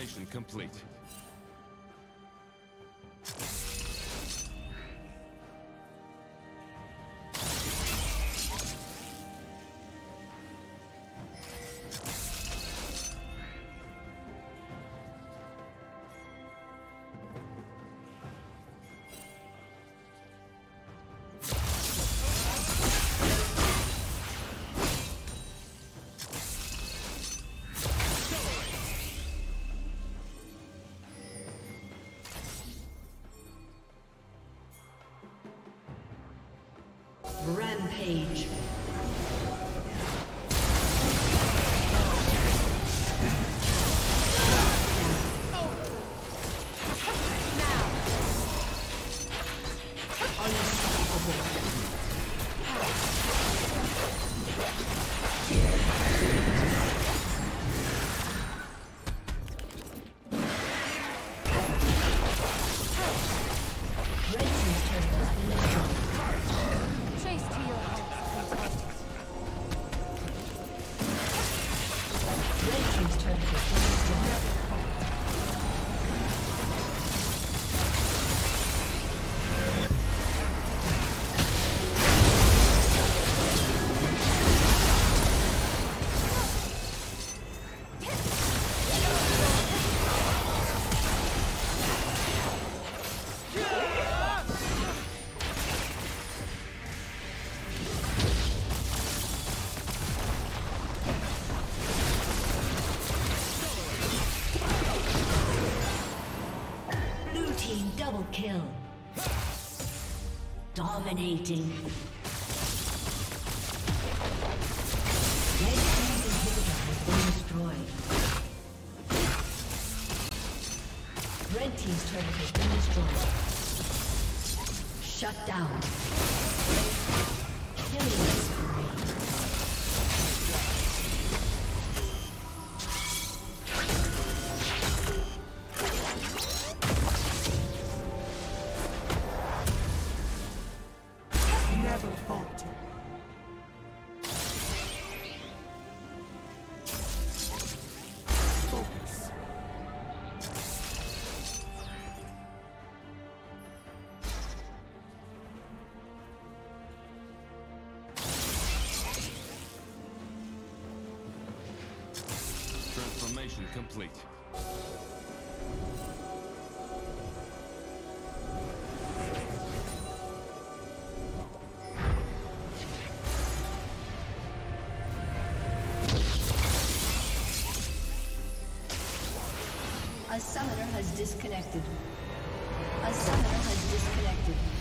Transformation complete. Kill. Dominating. Transformation complete. A summoner has disconnected. A summoner has disconnected.